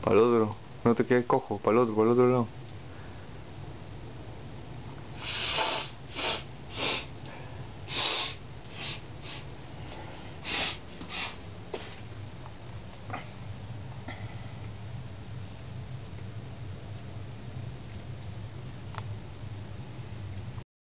Para el otro. No te quedes cojo, para el otro, para el otro lado.